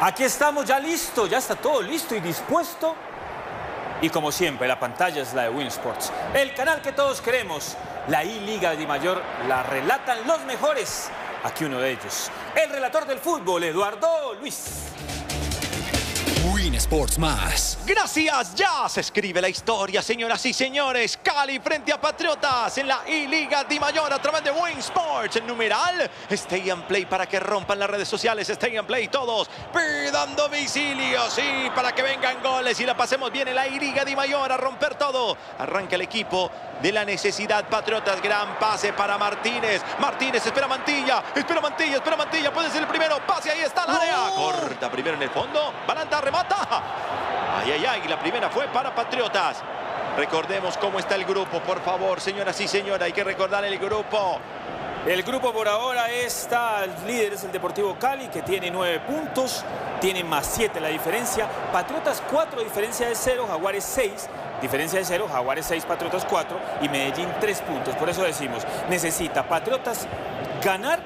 Aquí estamos ya listo, ya está todo listo y dispuesto. Y como siempre, la pantalla es la de Win Sports, el canal que todos queremos. La I-Liga de Mayor la relatan los mejores. Aquí uno de ellos, el relator del fútbol, Eduardo Luis. Sports Más. Gracias, ya se escribe la historia, señoras y señores. Cali frente a Patriotas en la I-Liga Di Mayor a través de Win Sports. El numeral, stay and play para que rompan las redes sociales. Stay and play todos, pidan domicilio, sí, para que vengan goles y la pasemos bien en la I-Liga Di Mayor a romper todo. Arranca el equipo de la necesidad. Patriotas, gran pase para Martínez. Martínez espera Mantilla, espera Mantilla, espera Mantilla. Puede ser el primero. Pase, ahí está el área. Corta primero en el fondo. Balanta remata. Ay, ay, ay. La primera fue para Patriotas. Recordemos cómo está el grupo, por favor, señoras y señores. Hay que recordar el grupo. El grupo por ahora está, el líder es el Deportivo Cali, que tiene nueve puntos, tiene más siete la diferencia. Patriotas cuatro, diferencia de cero, Jaguares seis, diferencia de cero, Jaguares seis, Patriotas cuatro y Medellín tres puntos. Por eso decimos, necesita Patriotas ganar,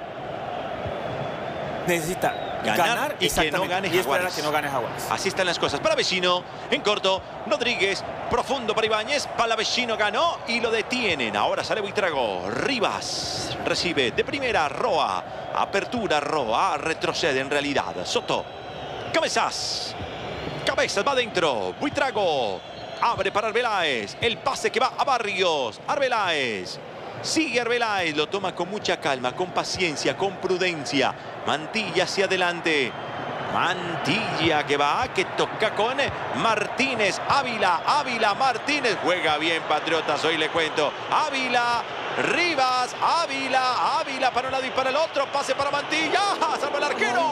necesita Ganar ganar, y que no gane y esperar a que no gane Jaguares. Así están las cosas. Para Vecino, en corto, Rodríguez, profundo para Ibáñez, Palavecino ganó y lo detienen. Ahora sale Buitrago, Rivas recibe de primera Roa, apertura Roa, retrocede en realidad. Soto, Cabezas, Cabezas va adentro, Buitrago, abre para Arbeláez, el pase que va a Barrios, Arbeláez. Sigue Arbeláez, lo toma con mucha calma, con paciencia, con prudencia. Mantilla hacia adelante. Mantilla que va, que toca con Martínez, Ávila, Ávila, Martínez. Juega bien Patriotas, hoy le cuento. Ávila, Rivas, Ávila, Ávila para un lado y para el otro. Pase para Mantilla, salva el arquero.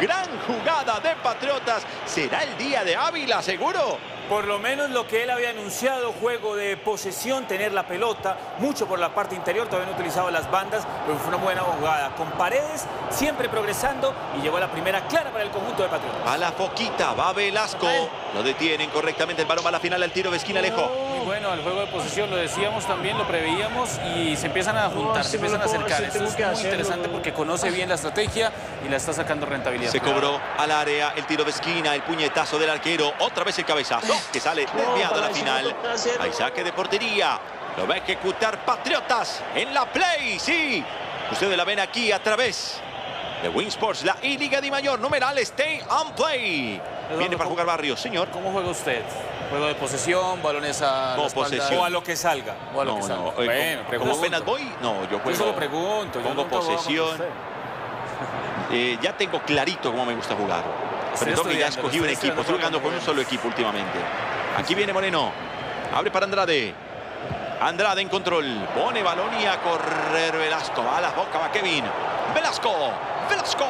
Gran jugada de Patriotas. ¿Será el día de Ávila, seguro? Por lo menos lo que él había anunciado, juego de posesión, tener la pelota, mucho por la parte interior, todavía no utilizaba las bandas, pero fue una buena jugada. Con paredes, siempre progresando y llegó a la primera clara para el conjunto de Patriotas. A la foquita, va Velasco. Lo detienen correctamente, el balón va a la final, el tiro de esquina lejos. Muy bueno, el juego de posesión lo decíamos también, lo preveíamos y se empiezan a juntar, se empiezan a acercar. Eso es muy interesante porque conoce bien la estrategia y la está sacando rentabilidad. Se cobró al área el tiro de esquina, el puñetazo del arquero. Otra vez el cabezazo que sale desviado a la final. Hay saque de portería. Lo va a ejecutar Patriotas en la play. Sí, ustedes la ven aquí a través de Win Sports, la I-Liga de Mayor, numeral Stay on Play. Viene para jugar Barrios, señor. ¿Cómo juega usted? Juego de posesión, balones a No, la espalda. posesión. O a lo que salga. O a lo No, que salga. no, eh, Bueno, apenas voy, no, yo Yo juego. solo pregunto. yo pongo posesión. Eh, ya tengo clarito cómo me gusta jugar. Que ya estudiando, escogí un equipo, estoy jugando con un solo equipo últimamente. Aquí viene Moreno. Abre para Andrade. Andrade en control. Pone balón y a correr Velasco. Va a la boca, va Kevin. Velasco. Velasco.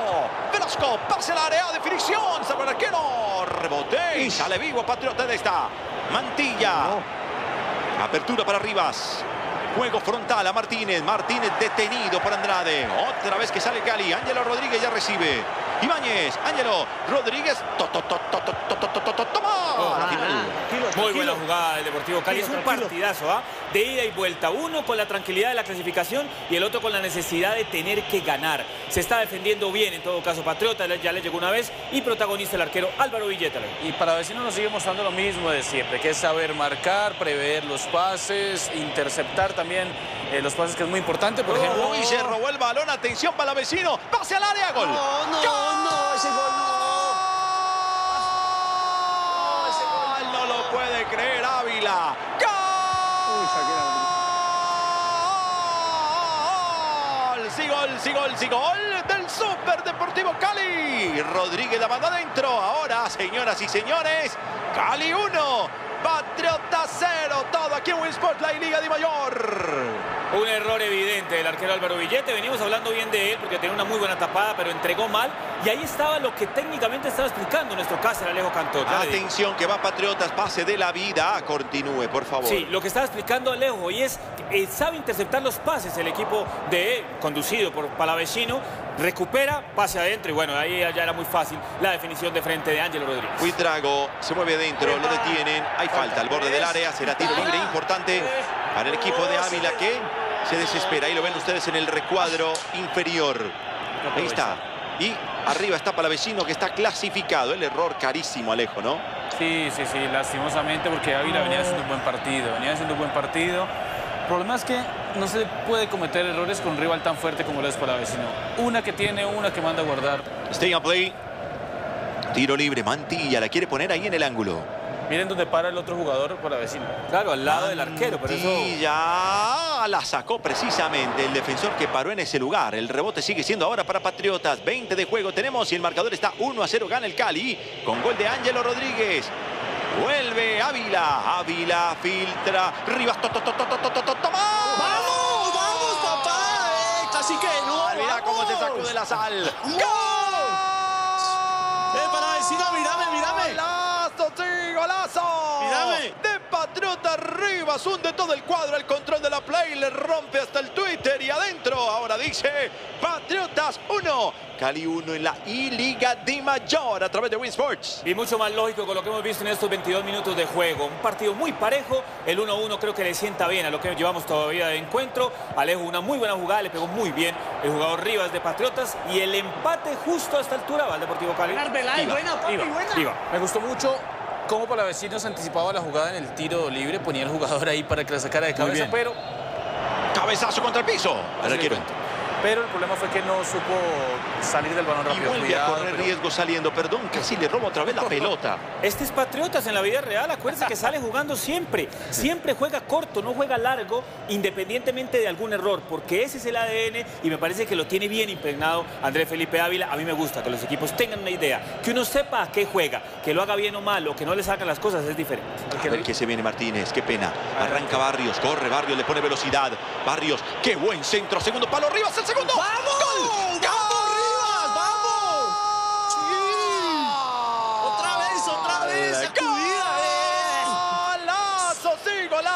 Velasco. Pase al área. Definición. Salva el arquero. Rebote. Y sale vivo Patriota de esta. Mantilla. Apertura para Rivas. Juego frontal a Martínez. Martínez detenido por Andrade. Otra vez que sale Cali. Ángelo Rodríguez ya recibe. Ibáñez, Ángelo, Rodríguez, toma. Muy buena jugada del Deportivo Cali. Es un partidazo, ¿ah? De ida y vuelta. Uno con la tranquilidad de la clasificación y el otro con la necesidad de tener que ganar. Se está defendiendo bien, en todo caso, Patriota. Ya le llegó una vez y protagonista el arquero Álvaro Villeta. Y para vecino nos sigue mostrando lo mismo de siempre, que es saber marcar, prever los pases, interceptar también eh, los pases, que es muy importante. Por ejemplo, Uy, se robó el balón. Atención para la vecino. Pase al área. Gol. No, no, no, ese gol ¡Gol! ese gol No lo puede creer Ávila. ¡Gol! Sí, gol, sí, gol, sí, gol del Super Deportivo Cali. Rodríguez la manda adentro. Ahora, señoras y señores, Cali 1, Patriota 0. Todo aquí en Winsport, la Liga de Mayor. Un error evidente del arquero Álvaro Villete. Venimos hablando bien de él porque tenía una muy buena tapada, pero entregó mal. Y ahí estaba lo que técnicamente estaba explicando nuestro Cáceres Alejo Cantor. Atención que va Patriotas, pase de la vida. Continúe, por favor. Sí, lo que estaba explicando Alejo y es que sabe interceptar los pases el equipo de conducido por Palavecino, recupera, pase adentro y bueno, ahí ya era muy fácil la definición de frente de Ángelo Rodríguez. Huitrago se mueve adentro, lo detienen. Hay falta al borde del área, será tiro libre importante para el equipo de Ávila que se desespera. Ahí lo ven ustedes en el recuadro inferior. Ahí está. Y arriba está Palavecino que está clasificado. El error carísimo, Alejo, ¿no? Sí, sí, sí, lastimosamente porque Ávila venía haciendo un buen partido, venía haciendo un buen partido. El problema es que no se puede cometer errores con un rival tan fuerte como lo es Palavecino. Una que tiene, una que manda a guardar. Stay on play. Tiro libre, Mantilla la quiere poner ahí en el ángulo. Miren dónde para el otro jugador Palavecino. Claro, al lado del arquero, pero eso... Mantilla la sacó precisamente el defensor que paró en ese lugar. El rebote sigue siendo ahora para Patriotas. 20 de juego tenemos y el marcador está 1 a 0. Gana el Cali con gol de Ángelo Rodríguez. Vuelve Ávila. Ávila filtra. Rivas. To, to, to, to to to to to to ¡Vamos! ¡Vamos, papá! Eh, casi que no. Ah, mira cómo se sacude la sal. ¡Gol! ¡Eh, para decir, mírame, mírame! ¡Golazo, sí, golazo! ¡Mírame! Patriota Rivas, hunde todo el cuadro, el control de la play, le rompe hasta el Twitter y adentro. Ahora dice Patriotas 1, Cali 1 en la I-Liga de Mayor a través de Win Sports. Y mucho más lógico con lo que hemos visto en estos 22 minutos de juego. Un partido muy parejo. El 1-1 creo que le sienta bien a lo que llevamos todavía de encuentro. Alejo, una muy buena jugada, le pegó muy bien el jugador Rivas de Patriotas. Y el empate justo a esta altura va al Deportivo Cali. Buena, papi, iba, buena. iba. Me gustó mucho cómo Palavecino se anticipaba la jugada en el tiro libre, ponía al jugador ahí para que la sacara de cabeza, pero, Cabezazo contra el piso. Así El. Pero el problema fue que no supo salir del balón Y rápido. vuelve a correr pero- riesgo saliendo. Perdón, casi le roba otra vez la pelota. Este es Patriotas en la vida real. Acuérdense que sale jugando siempre. Siempre juega corto, no juega largo, independientemente de algún error, porque ese es el ADN y me parece que lo tiene bien impregnado Andrés Felipe Ávila. A mí me gusta que los equipos tengan una idea, que uno sepa a qué juega, que lo haga bien o mal, o que no le sacan las cosas es diferente. A ver qué se viene Martínez, qué pena. Arranca Barrios, corre Barrios, le pone velocidad. Barrios, qué buen centro, segundo palo, Rivas, el segundo. ¡Vamos! ¡Gol! ¡Vamos, Rivas! ¡Vamos! Otra vez, otra vez,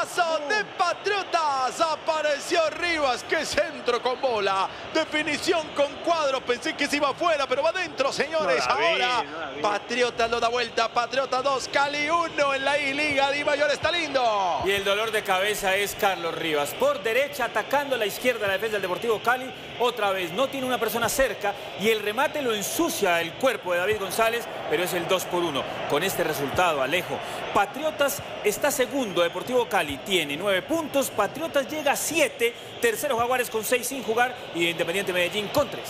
golazo de Patriotas. Apareció Rivas, qué centro con bola. Definición con cuadro. Pensé que se iba afuera, pero va adentro, señores. No la vi, Ahora no. Patriotas lo da vuelta. Patriota 2, Cali 1 en la I-Liga. Di Mayor está lindo. Y el dolor de cabeza es Carlos Rivas. Por derecha, atacando a la izquierda la defensa del Deportivo Cali. Otra vez, no tiene una persona cerca y el remate lo ensucia el cuerpo de David González, pero es el 2 por 1. Con este resultado, Alejo. Patriotas está segundo, Deportivo Cali tiene 9 puntos. Patriotas llega a 7. Tercero Jaguares con 6 sin jugar y Independiente Medellín con 3.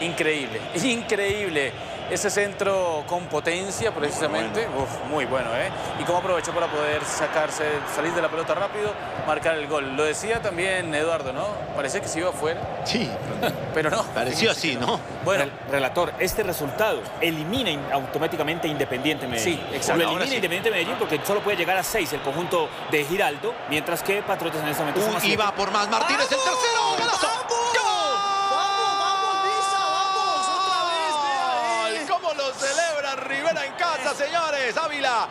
Increíble, increíble. Ese centro con potencia, precisamente. Uf, muy bueno, ¿eh? Y cómo aprovechó para poder sacarse, salir de la pelota rápido, marcar el gol. Lo decía también Eduardo, ¿no? Parecía que se iba afuera, Sí, pero no. pareció así, ¿no? Bueno, Rel- Relator, este resultado elimina in- automáticamente Independiente Medellín. Sí, exacto. Lo elimina sí. Independiente Medellín porque solo puede llegar a 6 el conjunto de Giraldo, mientras que Patriotas en este momento Uy, iba por más Martínez, el tercero. ¡Golazo! ¡Vamos, vamos, Visa, vamos! ¡Otra vez, vea, eh. ¡Gol! ¿Cómo lo celebra Casa, señores? Ávila.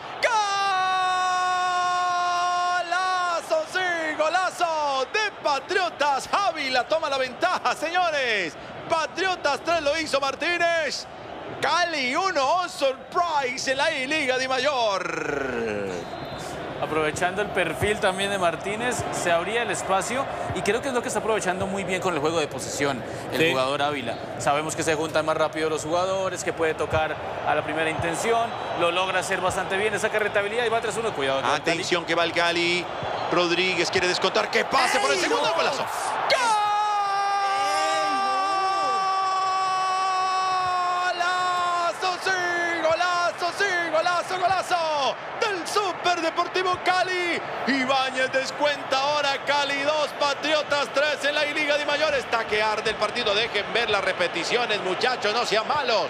¡Golazo! ¡Sí! ¡Golazo! De Patriotas. Ávila toma la ventaja, señores. Patriotas 3 lo hizo Martínez. Cali 1 surprise en la I-Liga de Mayor. Aprovechando el perfil también de Martínez, se abría el espacio y creo que es lo que está aprovechando muy bien con el juego de posesión el Sí. jugador Ávila. Sabemos que se juntan más rápido los jugadores, que puede tocar a la primera intención, lo logra hacer bastante bien, saca rentabilidad y va 3-1, cuidado. Atención que va el Cali. Rodríguez quiere descontar. Que pase por el ¡Ey, segundo. ¡Golazo! ¡Sí! ¡Golazo! ¡Sí! ¡Golazo! ¡Golazo! Del Super Deportivo Cali. Ibáñez descuenta ahora Cali 2, Patriotas 3 en la I-Liga de Mayores. Está que arde el partido. Dejen ver las repeticiones, muchachos. No sean malos.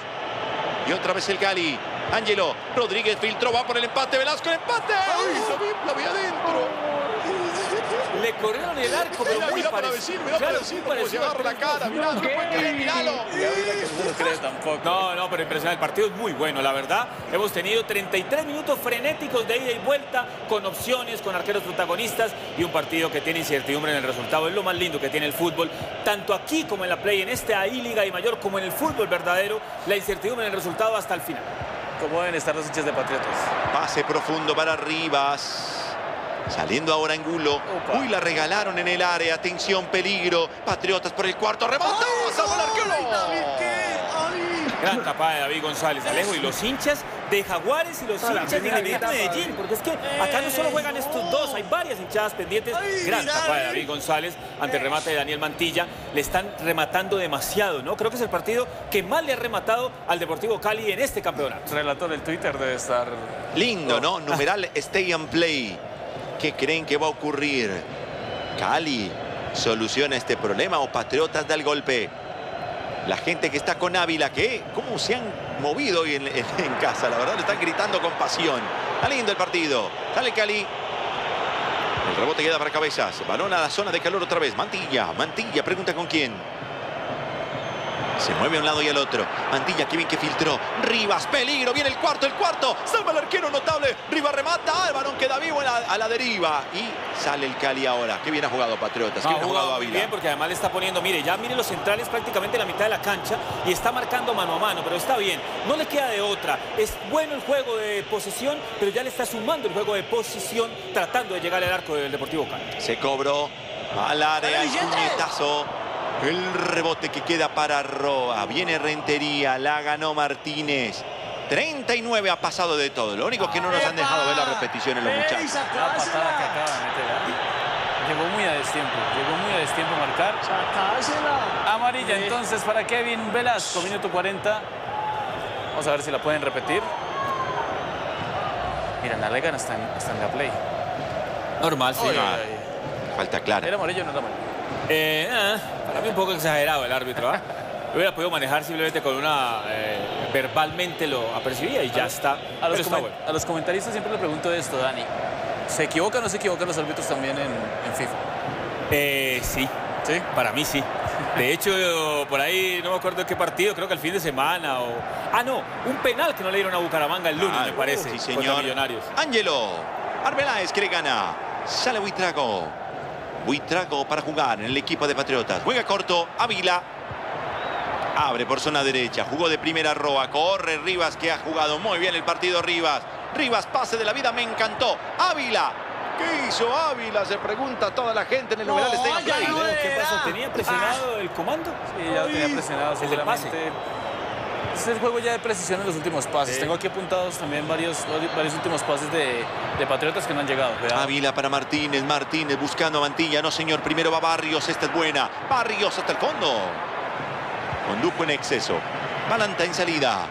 Y otra vez el Cali. Ángelo Rodríguez filtró, va por el empate. Velasco, el empate. ¡Ay, lo vi, lo vi adentro! Le corrieron el arco, pero Mira, muy mira para mira para se al agarra la cara. Mirá, no puede creer, que no tampoco. No, no, pero impresionante. El partido es muy bueno, la verdad. Hemos tenido 33 minutos frenéticos de ida y vuelta, con opciones, con arqueros protagonistas y un partido que tiene incertidumbre en el resultado. Es lo más lindo que tiene el fútbol, tanto aquí como en la Play, en este ahí Liga y Mayor, como en el fútbol verdadero, la incertidumbre en el resultado hasta el final. ¿Cómo deben estar los hinchas de Patriotas? Pase profundo para Rivas. Saliendo ahora Angulo. Uy, la regalaron en el área. Atención, peligro. Patriotas por el cuarto. ¡Remata! ¡Salvó el ¡Ay, David, arquero! qué! ¡Ay, Gran tapada de David González Alejo y los hinchas de Jaguares y los hinchas de Independiente Medellín, porque es que acá no solo juegan estos dos, hay varias hinchadas pendientes. Gran tapada de David González ante el remate de Daniel Mantilla. Le están rematando demasiado, ¿no? Creo que es el partido que más le ha rematado al Deportivo Cali en este campeonato. Relator del Twitter debe estar... Lindo, ¿no? Numeral Stay and Play. ¿Qué creen que va a ocurrir? Cali soluciona este problema o Patriotas da el golpe. La gente que está con Ávila, que cómo se han movido hoy en, casa, la verdad, le están gritando con pasión. Está lindo el partido. Sale Cali. El rebote queda para cabezas. Balón a la zona de calor otra vez. Mantilla, Mantilla, pregunta con quién. Se mueve a un lado y al otro. Mantilla, qué bien que filtró. Rivas, peligro. Viene el cuarto, el cuarto. Salva el arquero notable. Rivas remata. El balón queda vivo a la, a la deriva. Y sale el Cali ahora. Qué bien ha jugado Patriotas. Qué Ha bien ha jugado Ávila. bien porque además le está poniendo, mire, ya mire los centrales prácticamente en la mitad de la cancha y está marcando mano a mano, pero está bien, no le queda de otra. Es bueno el juego de posesión, pero ya le está sumando el juego de posición tratando de llegar al arco del Deportivo Cali. Se cobró al área el puñetazo. El rebote que queda para Roa. Viene Rentería. La ganó Martínez. 39 ha pasado de todo. Lo único que no nos han dejado ver la repetición en los muchachos. La patada que acaba de meter. ¿ah? Llegó muy a destiempo, llegó muy a destiempo a marcar. Amarilla entonces para Kevin Velasco, minuto 40. Vamos a ver si la pueden repetir. Mira, Nalegan está en, está en la play. Normal, sí. Ah. Falta clara. ¿Era amarillo o no era amarillo? Eh, para mí un poco exagerado el árbitro. ¿ah? Lo hubiera podido manejar simplemente con una... eh, verbalmente lo apercibía y ya está. A los, está comen- bueno. a los comentaristas siempre le pregunto esto, Dani. ¿Se equivocan o no se equivocan los árbitros también en, en FIFA? Eh, sí, ¿Sí? para mí sí. De hecho, por ahí no me acuerdo de qué partido, creo que el fin de semana o... Ah, no, un penal que no le dieron a Bucaramanga el lunes, Ah, me parece, Sí, señor. Millonarios. Ángelo. Arbeláez que le gana. Sale Buitrago. Buitrago para jugar en el equipo de Patriotas. Juega corto. Ávila. Abre por zona derecha. Jugó de primera Roa. Corre Rivas que ha jugado muy bien el partido Rivas. Rivas, pase de la vida, me encantó. Ávila. ¿Qué hizo Ávila? Se pregunta toda la gente en el No, numeral ya Play. no ¿Qué pasó? ¿Tenía presionado el comando? Sí, ya lo tenía presionado El pase. Es el juego ya de precisión en los últimos pases. Sí. Tengo aquí apuntados también varios, varios últimos pases de, de Patriotas que no han llegado. Ávila para Martínez, Martínez buscando a Mantilla, no señor, primero va Barrios, esta es buena, Barrios hasta el fondo. Condujo en exceso, Balanta en salida,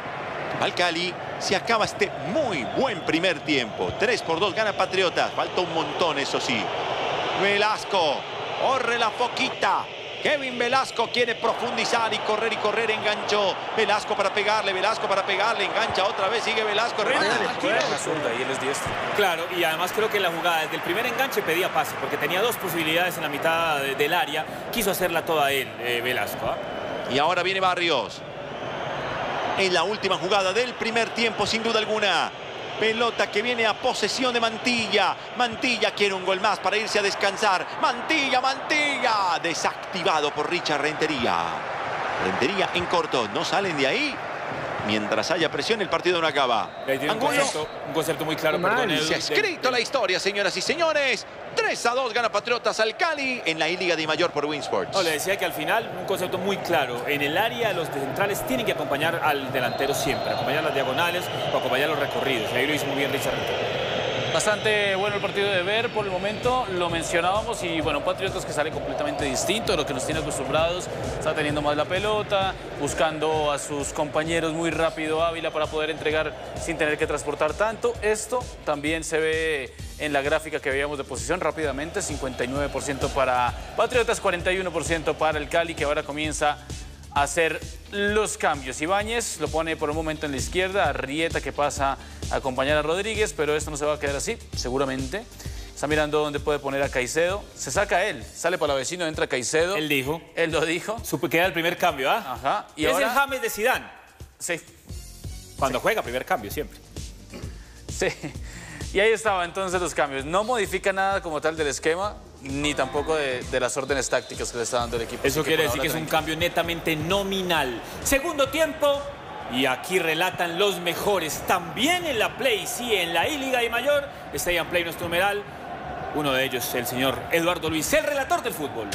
Valcali, se acaba este muy buen primer tiempo, 3 por 2 gana Patriotas, falta un montón eso sí. Velasco, corre la foquita. Kevin Velasco quiere profundizar y correr y correr, enganchó. Velasco para pegarle, Velasco para pegarle, engancha otra vez, sigue Velasco, y él es diestro. Claro, y además creo que la jugada desde el primer enganche pedía pase, porque tenía dos posibilidades en la mitad de- del área. Quiso hacerla toda él, eh, Velasco. ¿ah? Y ahora viene Barrios. En la última jugada del primer tiempo, sin duda alguna. Pelota que viene a posesión de Mantilla. Mantilla quiere un gol más para irse a descansar. Mantilla, Mantilla. Desactivado por Richard Rentería. Rentería en corto. No salen de ahí. Mientras haya presión, el partido no acaba. Ahí tiene un concepto, un concepto muy claro, Mal, perdón, Edu, Se ha de- escrito la historia, señoras y señores. 3 a 2 gana Patriotas al Cali en la I-Liga de Mayor por Winsports. Le decía que al final un concepto muy claro. En el área los centrales tienen que acompañar al delantero siempre, acompañar las diagonales o acompañar los recorridos. Ahí lo hizo muy bien Richard. Bastante bueno el partido de ver por el momento, lo mencionábamos y bueno, Patriotas que sale completamente distinto de lo que nos tiene acostumbrados, está teniendo más la pelota, buscando a sus compañeros muy rápido Ávila para poder entregar sin tener que transportar tanto. Esto también se ve en la gráfica que veíamos de posición rápidamente, 59% para Patriotas, 41% para el Cali que ahora comienza a hacer los cambios. Ibáñez lo pone por un momento en la izquierda, Arrieta que pasa a acompañar a Rodríguez, pero esto no se va a quedar así, seguramente. Está mirando dónde puede poner a Caicedo. Se saca él, sale para la vecino, entra Caicedo. Él dijo. Él lo dijo. Supe que era el primer cambio, ¿ah? Ajá. Y es ahora, el James de Zidane. Sí, Cuando juega, primer cambio siempre. sí. Y ahí estaba entonces los cambios. No modifica nada como tal del esquema, ni tampoco de, de las órdenes tácticas que le está dando el equipo. Eso quiere decir que es un cambio netamente nominal. Segundo tiempo. Y aquí relatan los mejores. También en la Play, sí, en la I-Liga y Mayor. Está ahí en Play nuestro numeral. Uno de ellos, el señor Eduardo Luis, el relator del fútbol.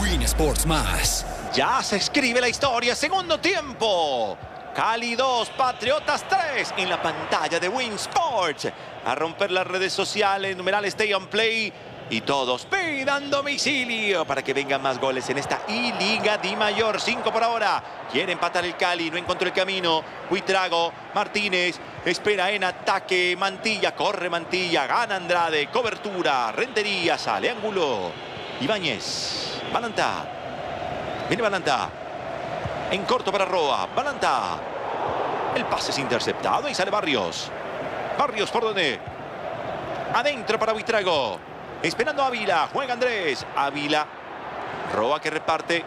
Win Sports Más. Ya se escribe la historia, segundo tiempo. Cali 2, Patriotas 3 en la pantalla de Win Sports. A romper las redes sociales, numeral Stay on Play. Y todos pidan domicilio para que vengan más goles en esta I-Liga Di Mayor. 5 por ahora. Quiere empatar el Cali, no encontró el camino. Huitrago, Martínez, espera en ataque. Mantilla, corre Mantilla, gana Andrade, cobertura, Rentería, sale ángulo. Ibáñez, Balanta. Viene Balanta. En corto para Roa. Balanta. El pase es interceptado y sale Barrios. Barrios por donde. Adentro para Buitrago. Esperando a Ávila. Juega Andrés. Ávila. Roa que reparte.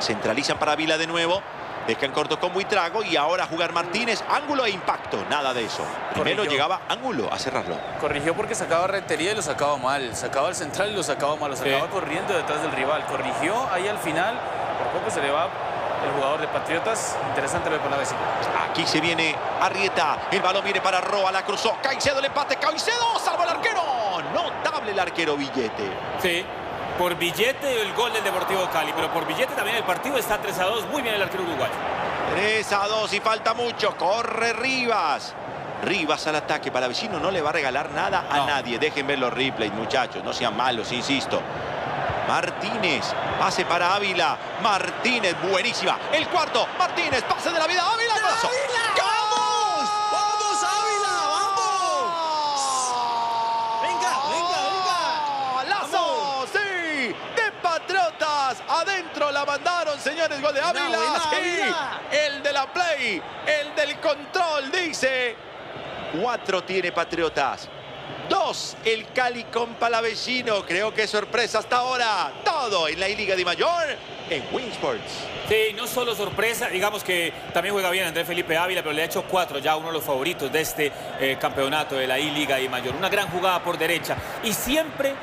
Centralizan para Ávila de nuevo. Dejan corto con Buitrago y ahora jugar Martínez. Ángulo e impacto. Nada de eso. Primero Corrigió. llegaba ángulo a cerrarlo. Corrigió porque sacaba Rentería y lo sacaba mal. Sacaba al central y lo sacaba mal. Lo sacaba Sí. corriendo detrás del rival. Corrigió ahí al final. Por poco se le va el jugador de Patriotas. Interesante ver por la vecina. Aquí se viene Arrieta. El balón viene para Roa. La cruzó. Caicedo el empate. Caicedo. Salvo el arquero. Notable el arquero Billete. Sí, por billete el gol del Deportivo Cali, pero por billete también el partido está 3 a 2. Muy bien el arquero uruguayo. 3 a 2 y falta mucho. Corre Rivas. Rivas al ataque. Palavecino no le va a regalar nada a No. nadie. Dejen ver los replays, muchachos. No sean malos, insisto. Martínez, pase para Ávila. Martínez, buenísima. El cuarto, Martínez, pase de la vida. Ávila, golazo. ¡Vamos! ¡Vamos, Ávila! ¡Vamos! Venga, venga, venga. ¡Lazo! ¡Sí! ¡De Patriotas! Adentro la mandaron, señores. Gol de Ávila. buena, ¡Sí! Ávila. El de la play. El del control, dice. Cuatro tiene Patriotas. Dos, el Cali con Palavecino. Creo que es sorpresa hasta ahora. Todo en la I-Liga de Mayor en Winsports. Sí, no solo sorpresa, digamos que también juega bien Andrés Felipe Ávila, pero le ha hecho cuatro, ya uno de los favoritos de este eh, campeonato de la I-Liga y Mayor. Una gran jugada por derecha. Y siempre,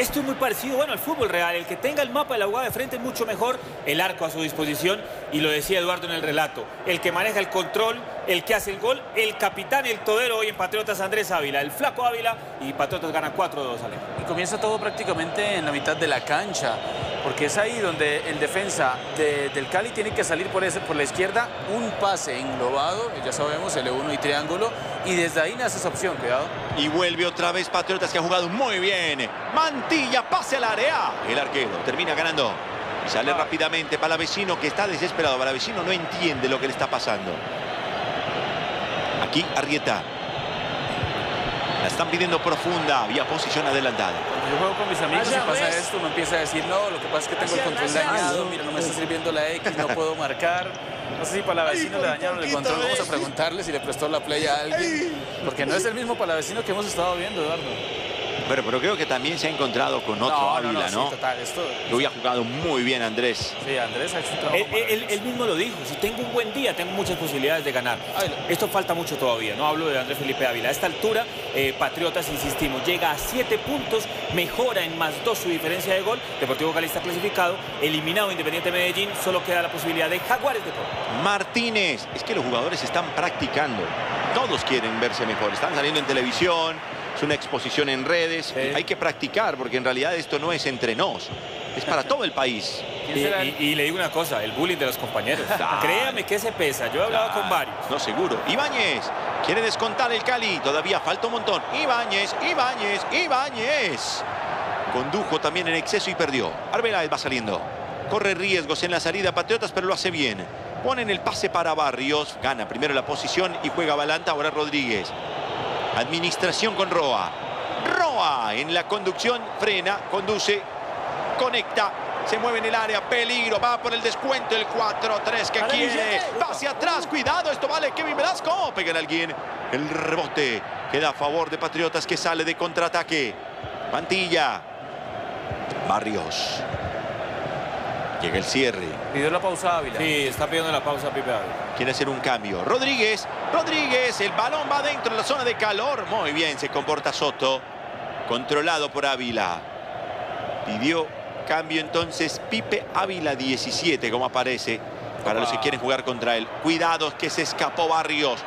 esto es muy parecido, bueno, al fútbol real. El que tenga el mapa de la jugada de frente es mucho mejor, el arco a su disposición. Y lo decía Eduardo en el relato, el que maneja el control, el que hace el gol, el capitán, el todero hoy en Patriotas Andrés Ávila, el flaco Ávila y Patriotas gana 4-2, Alejo. Y comienza todo prácticamente en la mitad de la cancha, porque es ahí donde el defensa de- del Cali tiene que salir por, ese, por la izquierda, un pase englobado, ya sabemos, L1 y triángulo, y desde ahí nace esa opción, cuidado. Y vuelve otra vez Patriotas que ha jugado muy bien. Mantilla, pase al área. El arquero termina ganando. Sale rápidamente Palavecino que está desesperado. Palavecino no entiende lo que le está pasando. Aquí Arrieta. Están pidiendo profunda. Había posición adelantada. Cuando yo juego con mis amigos y pasa esto, uno empieza a decir, no, lo que pasa es que tengo el control dañado, mira, no me está sirviendo la X, no puedo marcar. No sé si Palavecino le dañaron el control, vamos a preguntarle si le prestó la play a alguien, porque no es el mismo Palavecino que hemos estado viendo, Eduardo. Pero, pero creo que también se ha encontrado con otro Ávila, sí, ¿no? total, esto... Que hoy ha jugado muy bien Andrés. Sí, Andrés ha hecho un trabajo Él, él- maravilloso. él mismo lo dijo, si tengo un buen día, tengo muchas posibilidades de ganar. Esto falta mucho todavía, no hablo de Andrés Felipe Ávila. A esta altura, eh, Patriotas, insistimos, llega a siete puntos, mejora en más dos su diferencia de gol. Deportivo Cali está clasificado, eliminado Independiente Medellín, solo queda la posibilidad de Jaguares de Córdoba. Martínez. Es que los jugadores están practicando. Todos quieren verse mejor. Están saliendo en televisión. Es una exposición en redes. Sí. Hay que practicar porque en realidad esto no es entre nos. Es para todo el país. ¿Quién Y, le digo una cosa, el bullying de los compañeros. Claro. Créame que se pesa, yo he hablado con varios. No, seguro. Ibáñez quiere descontar el Cali. Todavía falta un montón. Ibáñez, Ibáñez, Ibáñez. Condujo también en exceso y perdió. Arbeláez va saliendo. Corre riesgos en la salida Patriotas, pero lo hace bien. Ponen el pase para Barrios. Gana primero la posición y juega Balanta. Ahora Rodríguez. Administración con Roa. Roa en la conducción. Frena, conduce, conecta. Se mueve en el área, peligro, va por el descuento, el 4-3 que quiere, va hacia atrás, cuidado, esto vale, Kevin Velasco, pega en alguien, el rebote queda a favor de Patriotas que sale de contraataque, Mantilla, Barrios, llega el cierre, Pidió la pausa Ávila. Sí, está pidiendo la pausa Pipe Ávila. quiere hacer un cambio, Rodríguez, Rodríguez, el balón va dentro de la zona de calor, muy bien se comporta Soto, controlado por Ávila, pidió cambio entonces Pipe Ávila 17 como aparece para los que quieren jugar contra él. Cuidado que se escapó Barrios.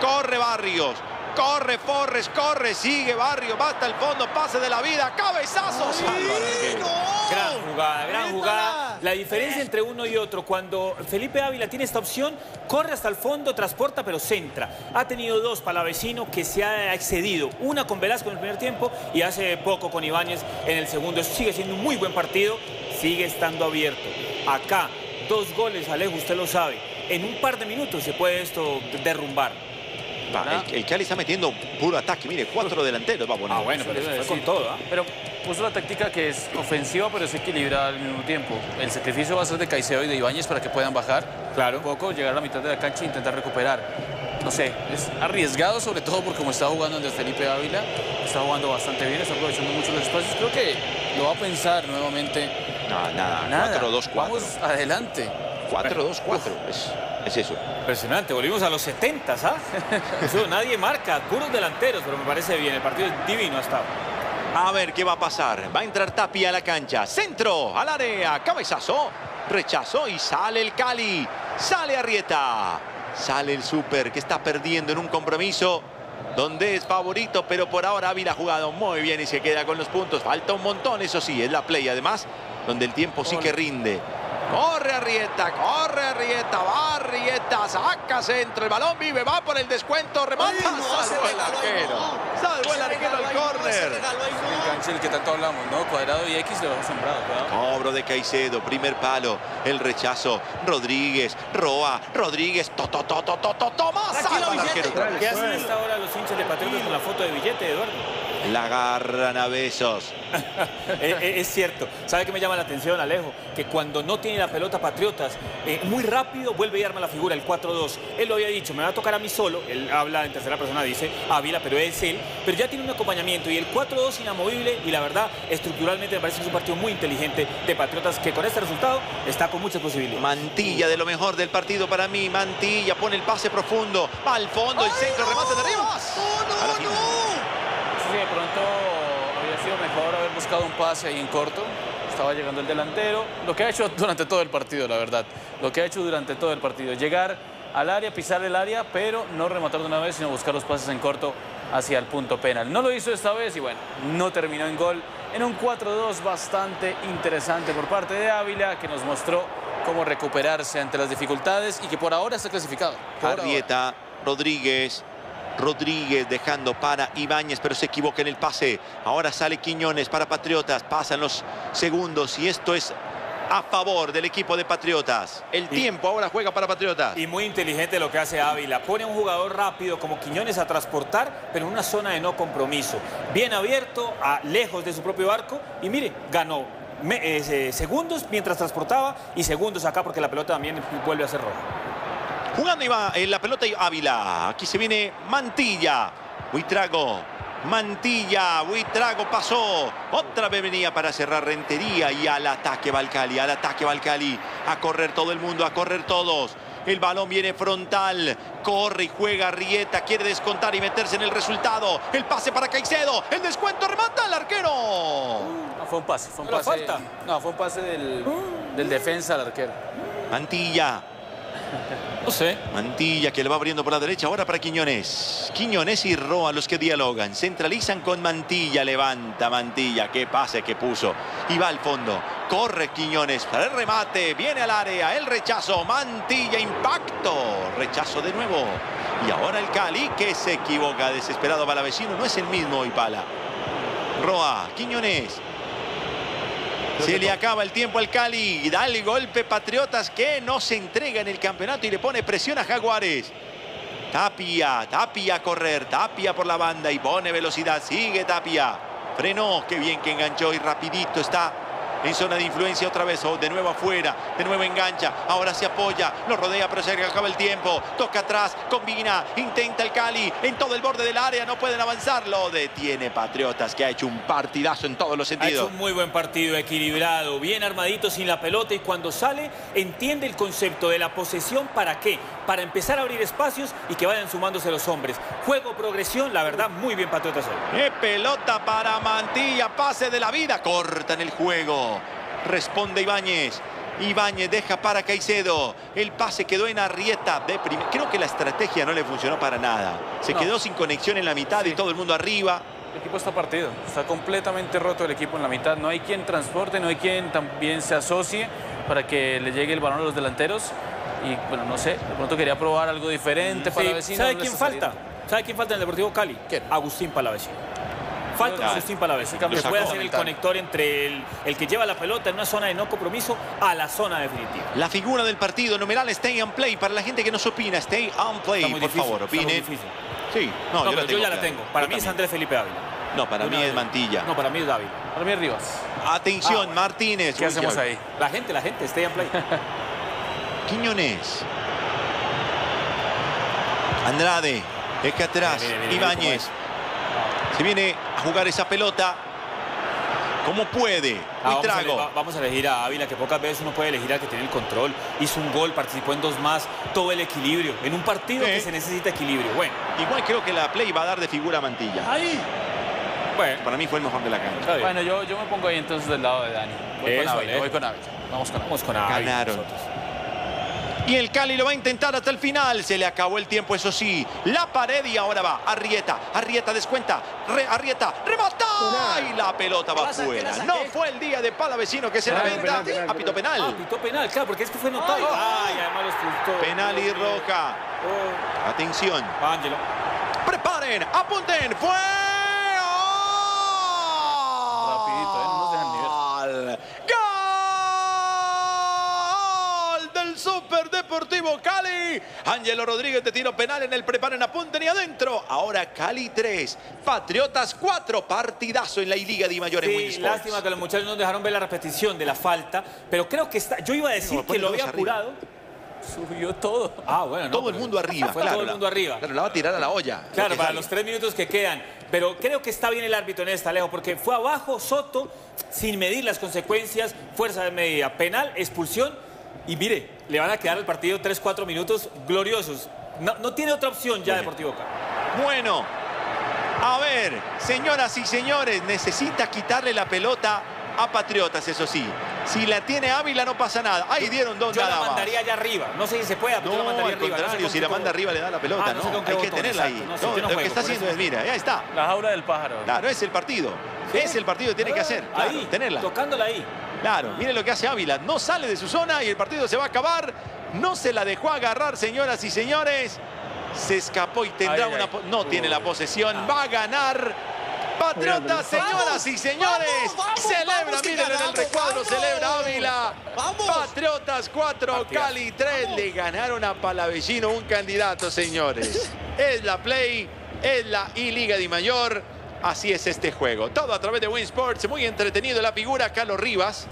Corre Barrios. Corre Forres, corre, sigue Barrios, va hasta el fondo, pase de la vida, cabezazo, salva al arquero. ¡No! Gran jugada, gran Métala. jugada. La diferencia entre uno y otro, cuando Felipe Ávila tiene esta opción, corre hasta el fondo, transporta, pero centra. Ha tenido dos palavecino que se ha excedido. Una con Velasco en el primer tiempo y hace poco con Ibáñez en el segundo. Sigue siendo un muy buen partido, sigue estando abierto. Acá, dos goles, Alejo, usted lo sabe. En un par de minutos se puede esto derrumbar. El, el Cali está metiendo puro ataque. Mire, cuatro delanteros va a poner. Ah, bueno, pero fue con todo, ¿ah? Pero puso la táctica que es ofensiva, pero es equilibrada al mismo tiempo. El sacrificio va a ser de Caicedo y de Ibáñez para que puedan bajar Claro. un poco, llegar a la mitad de la cancha e intentar recuperar. No sé, es arriesgado sobre todo porque como está jugando Andrés Felipe Ávila, está jugando bastante bien, está aprovechando mucho los espacios. Creo que lo va a pensar nuevamente. No, nada. Nada, 4-2-4. vamos adelante. 4-2-4. Es, es eso. Impresionante, volvimos a los 70, ¿ah? Eso nadie marca, puros delanteros, pero me parece bien, el partido es divino hasta ahora. A ver qué va a pasar. Va a entrar Tapia a la cancha. Centro al área. Cabezazo. Rechazo y sale el Cali. Sale Arrieta. Sale el Super que está perdiendo en un compromiso donde es favorito, pero por ahora Ávila ha jugado muy bien y se queda con los puntos. Falta un montón, eso sí, es la play además, donde el tiempo sí que rinde. Corre Arrieta, corre Arrieta, va Arrieta, saca centro, el balón vive, va por el descuento, remata, salvó el arquero, no. salvó el arquero al córner. El canche del que tanto hablamos, ¿no? Cuadrado y X lo hemos sembrado, cuidado. Cobro de Caicedo, primer palo, el rechazo, Rodríguez, Roa, Rodríguez, to, to, to, to, to, to, toma, salva Billete. arquero. ¿Qué hacen a esta hora los hinchas de Patriotas con la foto de billete, Eduardo? La agarran a besos. Eh, eh, es cierto. ¿Sabe qué me llama la atención, Alejo? Que cuando no tiene la pelota Patriotas, eh, muy rápido vuelve y arma la figura, el 4-2. Él lo había dicho, me va a tocar a mí solo. Él habla en tercera persona, dice Ávila, pero es él. Pero ya tiene un acompañamiento y el 4-2 inamovible. Y la verdad, estructuralmente me parece que es un partido muy inteligente de Patriotas que con este resultado está con muchas posibilidades. Mantilla de lo mejor del partido para mí. Mantilla pone el pase profundo. Va al fondo, el centro, remate de arriba. No, A la no, final. no. Sí, de pronto habría sido mejor haber buscado un pase ahí en corto. Estaba llegando el delantero. Lo que ha hecho durante todo el partido, la verdad. Lo que ha hecho durante todo el partido. Llegar al área, pisar el área, pero no rematar de una vez, sino buscar los pases en corto hacia el punto penal. No lo hizo esta vez y bueno, no terminó en gol. En un 4-2 bastante interesante por parte de Ávila, que nos mostró cómo recuperarse ante las dificultades y que por ahora está clasificado. Por ahora. Rodríguez. Rodríguez dejando para Ibáñez, pero se equivoca en el pase. Ahora sale Quiñones para Patriotas. Pasan los segundos y esto es a favor del equipo de Patriotas. El tiempo ahora juega para Patriotas. Y muy inteligente lo que hace Ávila. Pone a un jugador rápido como Quiñones a transportar, pero en una zona de no compromiso. Bien abierto, a, lejos de su propio arco. Y mire, ganó me- eh, segundos mientras transportaba y segundos acá porque la pelota también vuelve a ser roja. Jugando iba en la pelota y Ávila. Aquí se viene Mantilla. Huitrago. Mantilla. Huitrago pasó. Otra vez venía para cerrar Rentería. Y al ataque Valcali. Al ataque Valcali. A correr todo el mundo. A correr todos. El balón viene frontal. Corre y juega Rieta. Quiere descontar y meterse en el resultado. El pase para Caicedo. El descuento remata al arquero. No, fue un pase, fue un ¿No era pase. falta? No, fue un pase del, del defensa al arquero. Mantilla. No sé. Mantilla que le va abriendo por la derecha ahora para Quiñones. Quiñones y Roa los que dialogan. Centralizan con Mantilla. Levanta Mantilla. Qué pase que puso. Y va al fondo. Corre Quiñones para el remate. Viene al área. El rechazo. Mantilla. Impacto. Rechazo de nuevo. Y ahora el Cali que se equivoca. Desesperado Palavecino. No es el mismo Ipala. Roa. Quiñones. Se le acaba el tiempo al Cali. y Da el golpe Patriotas que no se entrega en el campeonato y le pone presión a Jaguares. Tapia, Tapia a correr, Tapia por la banda y pone velocidad. Sigue Tapia. Frenó, qué bien que enganchó y rapidito está en zona de influencia otra vez. Oh, de nuevo afuera, de nuevo engancha. Ahora se apoya, lo rodea, pero se acaba el tiempo. Toca atrás, combina, intenta el Cali en todo el borde del área. No pueden avanzar. Lo detiene Patriotas que ha hecho un partidazo en todos los Ha hecho sentidos. un muy buen partido, equilibrado, bien armadito sin la pelota y cuando sale entiende el concepto de la posesión para qué, para empezar a abrir espacios y que vayan sumándose los hombres. Juego, progresión, la verdad, muy bien Patriotas hoy. ¡Qué pelota para Mantilla! Pase de la vida. Cortan el juego. Responde Ibáñez. Ibáñez deja para Caicedo. El pase quedó en Arrieta de. Creo que la estrategia no le funcionó para nada. Se No. quedó sin conexión en la mitad y todo el mundo arriba. El equipo está partido, está completamente roto el equipo en la mitad. No hay quien transporte, no hay quien también se asocie para que le llegue el balón a los delanteros. Y bueno, no sé, de pronto quería probar algo diferente para Sí, la vecina. ¿Sabe no quién falta? saliendo. ¿Sabe quién falta en el Deportivo Cali? ¿Quién? Agustín Palavecino. Falta Claro. Agustín Ese que cambio puede hacer el conector entre el, el que lleva la pelota en una zona de no compromiso a la zona definitiva. La figura del partido, numeral Stay and Play. Para la gente que nos opina, Stay and Play, por difícil, favor, opinen. Sí, no, No, yo, pero la yo tengo ya la tengo. Para Yo mí es. Andrés Felipe Ávila. No, para mí es. Mantilla. No, para mí es Dávila. Para mí es Rivas. Atención, Ah, Martínez. ¿Qué Uy, hacemos ahí? La gente, la gente, stay and play. Quiñones. Andrade. Es que atrás. Ibáñez. Se viene a jugar esa pelota. como puede. Ah, vamos, a, vamos elegir a Ávila, que pocas veces uno puede elegir al que tiene el control. Hizo un gol, participó en dos más, todo el equilibrio. En un partido Sí. que se necesita equilibrio. Bueno, Igual creo que la play va a dar de figura a Mantilla. ahí. Bueno, Para mí fue el mejor de la cancha. Bueno, yo, yo me pongo ahí entonces del lado de Dani. Voy Eso, con Ávila, voy con Ávila. Vamos con Ávila. Vamos con Ávila. Ganaron. nosotros. Y el Cali lo va a intentar hasta el final. Se le acabó el tiempo, eso sí. La pared y ahora va. Arrieta. Arrieta descuenta. Re- Arrieta. ¡Remata! Y la pelota va fuera. pasa? No fue el día de Palavecino que se Penal, lamenta. penal, penal, Apito penal. claro, porque es que fue notado. Ah. Ay, además lo expulsó. Penal y roja. Oh, Atención. Ángelo. Preparen. Apunten. ¡Fue! Rapidito, ¿eh? No nos dejan ni ver. ¡Gol! ¡Gol del Super Deportivo Cali! Ángelo Rodríguez de tiro penal en el preparen, apunten y adentro. Ahora Cali 3, Patriotas 4, partidazo en la Liga de Mayor en Sí, lástima que los muchachos no dejaron ver la repetición de la falta, pero creo que está. Yo iba a decir No, que lo había arriba. apurado. Subió todo. Ah, bueno, no, Todo el mundo arriba. Fue claro, todo el mundo arriba. Claro, la va a tirar a la olla. Claro, para los tres minutos que quedan. Pero creo que está bien el árbitro en esta, Alejo, porque fue abajo Soto sin medir las consecuencias, fuerza de medida, penal, expulsión. Y mire, le van a quedar al partido 3-4 minutos gloriosos. No, no tiene otra opción ya Deportivo Cali. Bueno, a ver, señoras y señores, necesita quitarle la pelota a Patriotas, eso sí. Si la tiene Ávila no pasa nada. Ahí dieron dos Yo nada la mandaría allá arriba. No sé si se puede, pero yo la No, mandaría al arriba. No sé si la manda arriba le da la pelota, Ah, no sé no, qué hay que botón, tenerla ahí. no sé, No, no lo que está haciendo eso. es, mira, ahí está. La jaula del pájaro. Claro, es el partido. Es el partido que tiene que hacer. claro, Ahí, tenerla. tocándola ahí. Claro, miren lo que hace Ávila. No sale de su zona y el partido se va a acabar. No se la dejó agarrar, señoras y señores. Se escapó y tendrá Ay, una... ay. No tiene la posesión. Va a ganar. Patriotas, señoras y señores. Vamos, vamos, celebra, vamos, miren en el recuadro, celebra Ávila. Patriotas 4, Partidazo. Cali 3. Le ganaron a Palavecino un candidato, señores. es la Play, es la I-Liga de Mayor. Así es este juego. Todo a través de Win Sports. Muy entretenido la figura Carlos Rivas.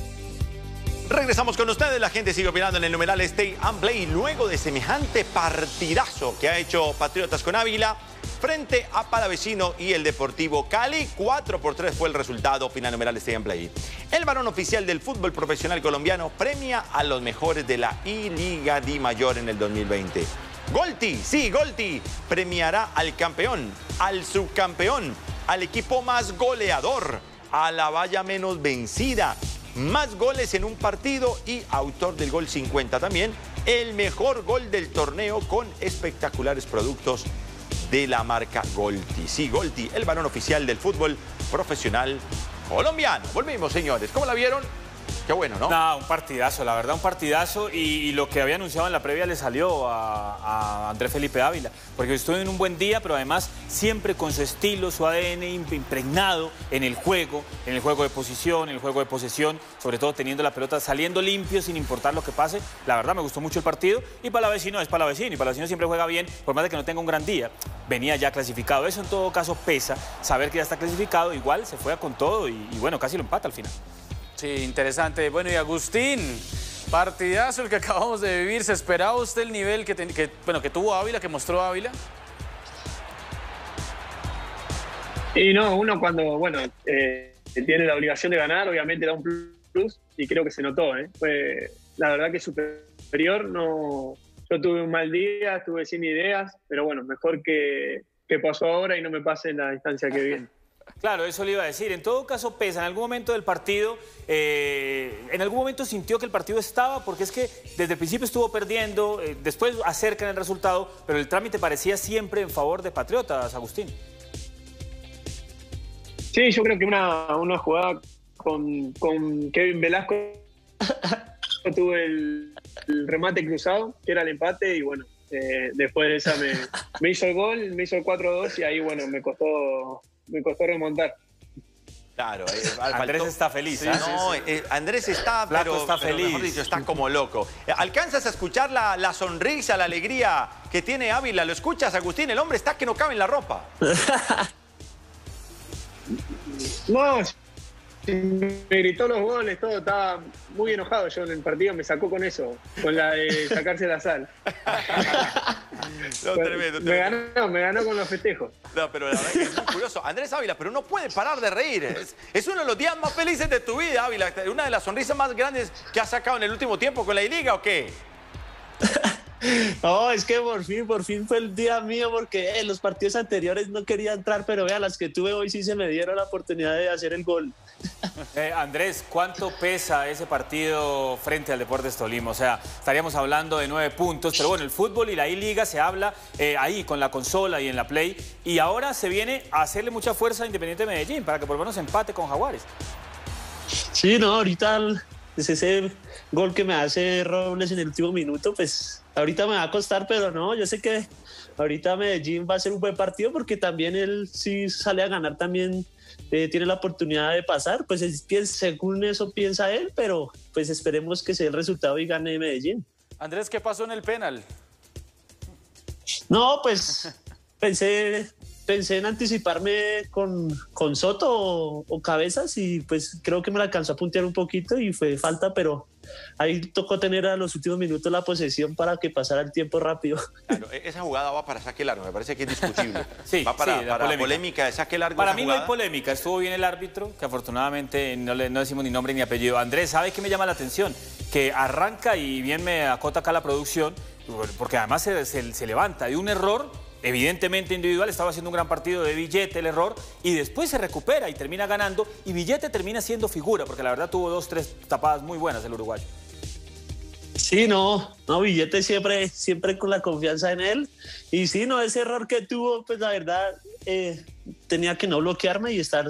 Regresamos con ustedes. La gente sigue opinando en el numeral Stay and Play. Luego de semejante partidazo que ha hecho Patriotas con Ávila frente a Palavecino y el Deportivo Cali. 4 por 3 fue el resultado final numeral Stay and Play. El varón oficial del fútbol profesional colombiano premia a los mejores de la I-Liga Di Mayor en el 2020. Golti, sí, Golti, premiará al campeón, al subcampeón, al equipo más goleador, a la valla menos vencida, más goles en un partido y autor del gol 50 también, el mejor gol del torneo con espectaculares productos de la marca Golti. Sí, Golti, el varón oficial del fútbol profesional colombiano. Volvimos, señores. ¿Cómo la vieron? Qué bueno, ¿no? No, un partidazo, la verdad, un partidazo. Y, lo que había anunciado en la previa le salió a, Andrés Felipe Ávila. Porque estuvo en un buen día, pero además siempre con su estilo, su ADN imp- impregnado en el juego, en el juego de posición, en el juego de posesión, sobre todo teniendo la pelota saliendo limpio sin importar lo que pase. La verdad, me gustó mucho el partido. Y Palavecino es Palavecino. Y Palavecino siempre juega bien, por más de que no tenga un gran día. Venía ya clasificado. Eso en todo caso pesa. Saber que ya está clasificado, igual se fue con todo y, y bueno, casi lo empata al final. Sí, interesante. Bueno, y Agustín, partidazo el que acabamos de vivir. ¿Se esperaba usted el nivel que, ten- que, bueno, que tuvo Ávila, que mostró Ávila? Y no, uno cuando, bueno, eh, tiene la obligación de ganar, obviamente da un plus y creo que se notó, ¿eh? Fue, la verdad que superior, no, yo tuve un mal día, estuve sin ideas, pero bueno, mejor que, que pasó ahora y no me pase en la instancia que viene. Claro, eso le iba a decir. En todo caso, pesa, en algún momento del partido, eh, en algún momento sintió que el partido estaba, porque es que desde el principio estuvo perdiendo, eh, después acercan el resultado, pero el trámite parecía siempre en favor de Patriotas, Agustín. Sí, yo creo que una, una jugada con, con Kevin Velasco yo tuve el, el remate cruzado, que era el empate, y bueno, eh, después de esa me, me hizo el gol, me hizo el 4-2 y ahí, bueno, me costó, me costó remontar. Claro, eh, Andrés está feliz. Sí, ¿ah? no, eh, Andrés está, pero, está pero mejor feliz. dicho, está como loco. Eh, ¿Alcanzas a escuchar la, la sonrisa, la alegría que tiene Ávila? ¿Lo escuchas, Agustín? El hombre está que no cabe en la ropa. No, me gritó los goles, todo, estaba muy enojado yo en el partido, me sacó con eso, con la de sacarse la sal. No, tremendo, me tremendo. ganó, me ganó con los festejos. No, pero la verdad que es muy curioso. Andrés Ávila, pero no puede parar de reír. Es, es uno de los días más felices de tu vida, Ávila. Una de las sonrisas más grandes que has sacado en el último tiempo con la I-Liga, ¿o qué? No, es que por fin, por fin fue el día mío porque en los partidos anteriores no quería entrar, pero vea, las que tuve hoy sí se me dieron la oportunidad de hacer el gol. Eh, Andrés, ¿cuánto pesa ese partido frente al Deportes Tolima? O sea, estaríamos hablando de nueve puntos, pero bueno, el fútbol y la I-Liga se habla eh, ahí con la consola y en la Play. Y ahora se viene a hacerle mucha fuerza a Independiente Medellín para que por lo menos empate con Jaguares. Sí, no, ahorita pues ese gol que me hace Robles en el último minuto, pues ahorita me va a costar, pero no, yo sé que ahorita Medellín va a ser un buen partido porque también él sí sale a ganar también. eh, tiene la oportunidad de pasar, pues es- según eso piensa él, pero pues esperemos que sea el resultado y gane Medellín. Andrés, ¿qué pasó en el penal? No, pues pensé, pensé en anticiparme con, con Soto o, o Cabezas y pues creo que me la alcanzó a puntear un poquito y fue falta, pero ahí tocó tener a los últimos minutos la posesión para que pasara el tiempo rápido. Claro, e- esa jugada va para saque largo, me parece que es discutible. Sí, va para, sí, la para polémica. polémica. de saque largo. Para mí no hay jugada. polémica, estuvo bien el árbitro, que afortunadamente no, le, no decimos ni nombre ni apellido. Andrés, ¿sabe qué me llama la atención? Que arranca y bien me acota acá la producción, porque además se, se- se levanta de un error, evidentemente individual, estaba haciendo un gran partido de Billete el error, y después se recupera y termina ganando, y Billete termina siendo figura, porque la verdad tuvo dos, tres tapadas muy buenas el uruguayo. Sí, no, no, Billete siempre, siempre con la confianza en él. Y sí, no, ese error que tuvo, pues la verdad, eh, tenía que no bloquearme y estar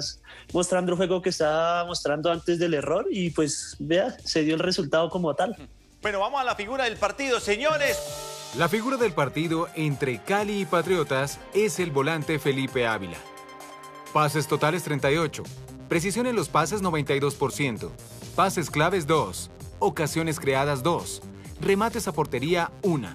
mostrando el juego que estaba mostrando antes del error. Y pues, vea, se dio el resultado como tal. Bueno, vamos a la figura del partido, señores. La figura del partido entre Cali y Patriotas es el volante Felipe Ávila. Pases totales 38, precisión en los pases 92%, pases claves 2, ocasiones creadas 2, remates a portería 1,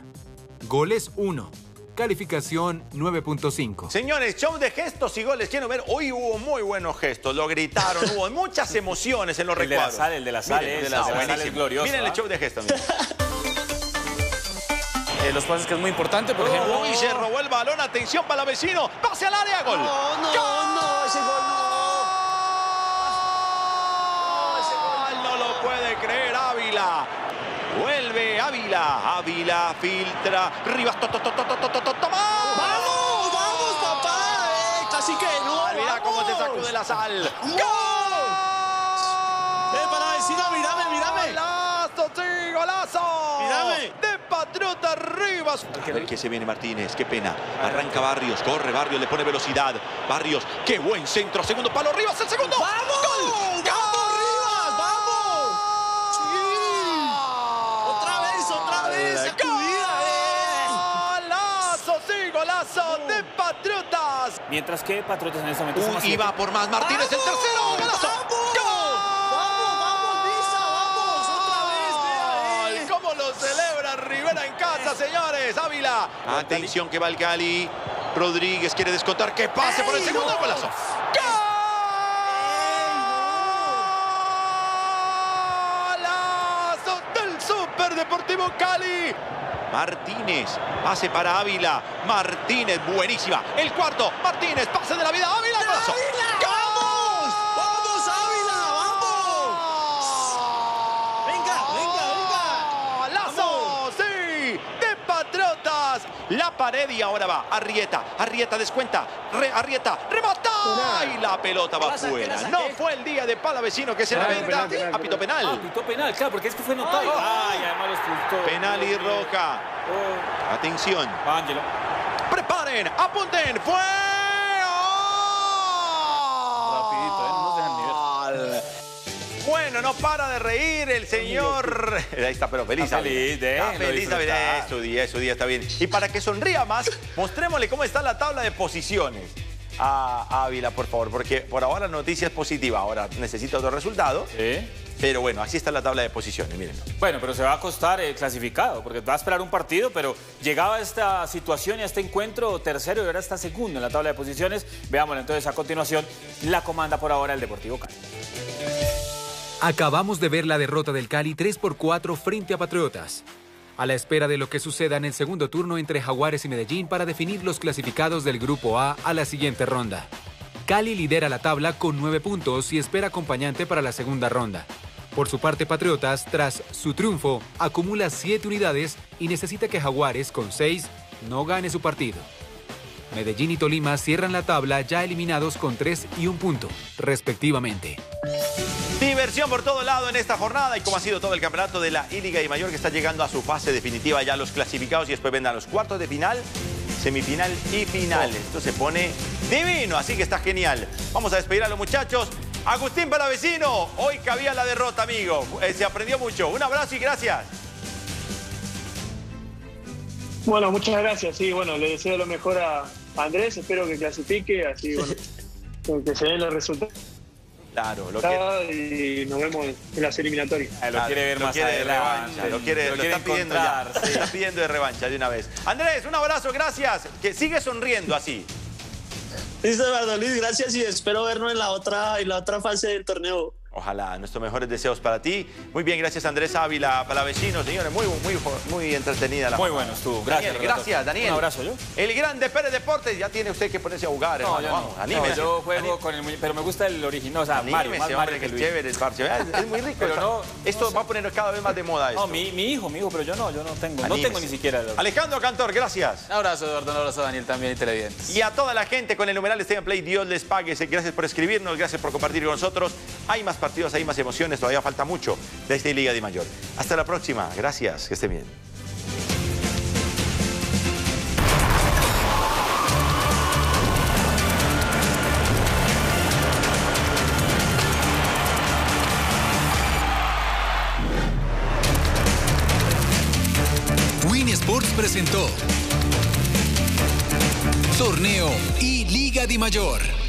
goles 1, calificación 9.5. Señores, show de gestos y goles. Quiero ver, hoy hubo muy buenos gestos, lo gritaron, hubo muchas emociones en los El de la sal, el de la sal, Miren, el de no, la sal es buenísimo. glorioso, Miren el ¿ah? show de gestos. Eh, los pases, que es muy importante, por ejemplo. Uy, se robó el balón, atención para vecino, pase al área, gol. No, no, ¡Gol! no, ese gol no. no ese gol no lo puede creer Ávila. Vuelve Ávila, Ávila filtra, Rivas, to, to, to, ¡Vamos, vamos, papá! Eh, casi que no, Mira cómo te sacude la sal. ¡Gol! ¡Eh, para vecino, mírame, mírame! ¡Golazo, sí, golazo! ¡Mírame! Patriota Rivas. A ver qué se viene Martínez, qué pena. Arranca Barrios, corre Barrios, le pone velocidad. Barrios, qué buen centro. Segundo palo, Rivas, el segundo. ¡Vamos! ¡Gol! ¡Vamos, Rivas! ¡Vamos! Sí. Otra vez, otra vez. ¡Golazo, sí, golazo de Patriotas! Mientras que Patriotas en este momento siete. iba por más Martínez, el ¡Vamos! tercero. ¡Golazo! ¡Vamos! ¡Vamos, Visa! ¡Vamos! ¡Otra vez! vea, eh. ¡Gol! ¿Cómo lo celebra Señores? Ávila. Atención que va el Cali. Rodríguez quiere descontar. ¡Que pase por el ¡Ey, segundo no! golazo! ¡Golazo del Super Deportivo Cali! Martínez, pase para Ávila. Martínez, buenísima. El cuarto, Martínez, pase de la vida. Ávila, golazo. ¡Vamos, Ávila! ¡Vamos! Venga, venga, venga. ¡Lazo! ¡Sí! ¡De Patriotas! La pared y ahora va Arrieta. Arrieta descuenta. Re- Arrieta remata. Y la pelota va La fuera. la. No fue el día de Palavecino que se Penal, lamenta. penal, penal, Apito penal. claro, porque es que fue notado. Ay, además lo expulsó. Penal y roja. Oh, Atención. Ángelo. Preparen. Apunten. ¡Fue! Bueno, no para de reír el señor. Ahí está, pero feliz. Está feliz, Está déjenlo feliz, disfrutar. Ávila. Es su día, es su día, está bien. Y para que sonría más, mostrémosle cómo está la tabla de posiciones a Ávila, por favor, porque por ahora la noticia es positiva. Ahora necesita otro resultado. Sí. Pero bueno, así está la tabla de posiciones, miren. Bueno, pero se va a costar el clasificado, porque va a esperar un partido, pero llegaba a esta situación y a este encuentro tercero y ahora está segundo en la tabla de posiciones. Veámoslo entonces a continuación. La comanda por ahora el Deportivo Cali. Acabamos de ver la derrota del Cali 3 por 4 frente a Patriotas. A la espera de lo que suceda en el segundo turno entre Jaguares y Medellín para definir los clasificados del Grupo A a la siguiente ronda. Cali lidera la tabla con 9 puntos y espera acompañante para la segunda ronda. Por su parte, Patriotas, tras su triunfo, acumula 7 unidades y necesita que Jaguares, con 6, no gane su partido. Medellín y Tolima cierran la tabla ya eliminados con 3 y 1 punto, respectivamente. Diversión por todo lado en esta jornada y como ha sido todo el campeonato de la I-Liga y Mayor que está llegando a su fase definitiva ya los clasificados y después vendrán los cuartos de final, semifinal y final. Esto se pone divino, así que está genial. Vamos a despedir a los muchachos. Agustín Palavecino, hoy cabía la derrota, amigo. Eh, se aprendió mucho. Un abrazo y gracias. Bueno, muchas gracias. Sí, bueno, le deseo lo mejor a Andrés. Espero que clasifique. Así, bueno, que se den los resultados Claro, lo quiere, y nos vemos en las eliminatorias. Eh, lo quiere ver lo más quiere de revancha, lo quiere, lo, quiere está pidiendo ya. sí. Está pidiendo de revancha de una vez. Andrés, un abrazo, gracias. Que sigue sonriendo así. Listo, Eduardo Luis, gracias y espero vernos en la otra, en la otra fase del torneo. Ojalá, nuestros mejores deseos para ti. Muy bien, gracias Andrés Ávila, para vecinos, señores. Muy, muy, muy entretenida la Muy bueno estuvo. Gracias. Daniel, gracias, Daniel. Un abrazo yo. El grande Pérez Deportes, ya tiene usted que ponerse a jugar, No, hermano. yo Vamos, no. anímese. No, yo juego con el pero me gusta el original, o sea, Mario, Anímese, más hombre, Mario que que Luis. chévere el parche. Vea, Es, es muy rico. Pero no- esto va a poner cada vez más de moda esto. No, mi, mi hijo, mi hijo, pero yo no, yo no tengo, no Anímese. tengo ni siquiera. el- Alejandro Cantor, gracias. Un abrazo, Eduardo. Un abrazo, Daniel, también y televidentes. Y a toda la gente con el numeral Stay and Play, Dios les pague. Gracias por escribirnos, gracias por compartir con nosotros. Hay más partidos, hay más emociones, todavía falta mucho de esta Liga de Mayor. Hasta la próxima, gracias, que estén bien. Win Sports presentó Torneo y Liga Di Mayor.